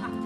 ค่ะ